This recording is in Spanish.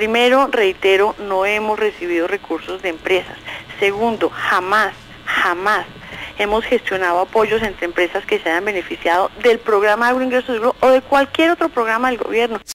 Primero, reitero, no hemos recibido recursos de empresas. Segundo, jamás, jamás hemos gestionado apoyos entre empresas que se hayan beneficiado del programa Agroingresos o de cualquier otro programa del gobierno.